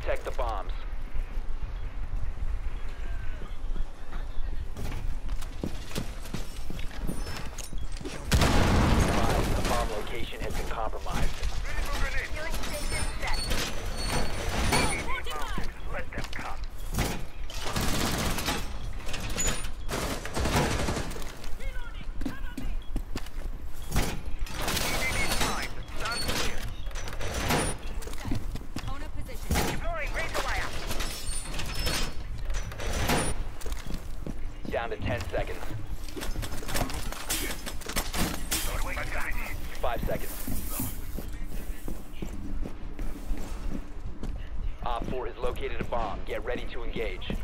protect the bombs. Down to 10 seconds. 5 seconds. Op 4 has located a bomb. Get ready to engage.